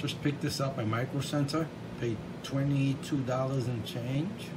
Just picked this up at Micro Center. Paid $22 and change.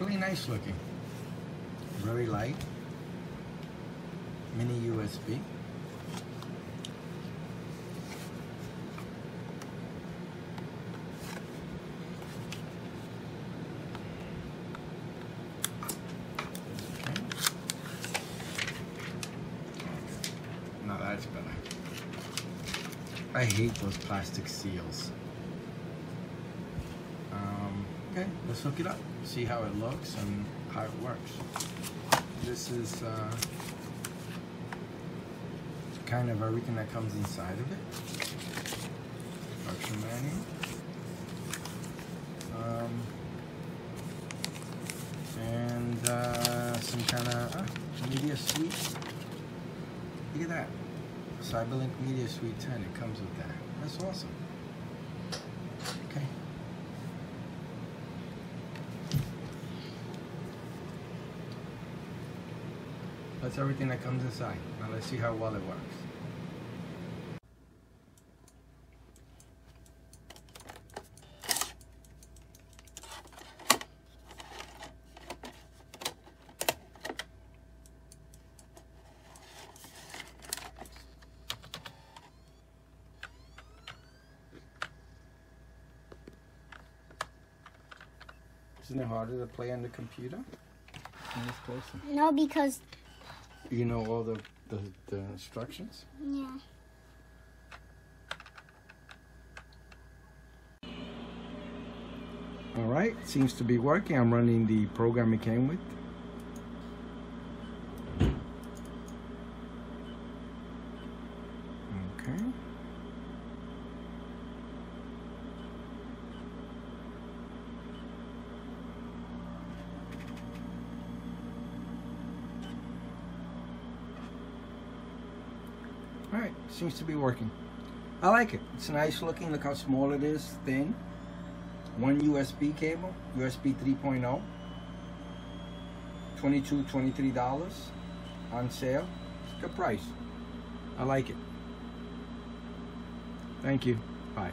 Really nice looking. Very light. Mini USB. I hate those plastic seals. Um, okay, let's hook it up. See how it looks and how it works. This is uh, kind of everything that comes inside of it. Instruction manual. Um, and uh, some kind of uh, media suite. Look at that. Cyberlink Media Suite 10, it comes with that. That's awesome. That's everything that comes inside. Now let's see how well it works. Isn't it harder to play on the computer? And it's closer. No, because You know all the, the, the instructions? yeah. All right, seems to be working. I'm running the program it came with. Okay. All right, seems to be working. I like it. It's nice looking. Look how small it is, thin. One USB cable, USB 3.0. 22 $23 on sale. It's a good price. I like it. Thank you. Bye.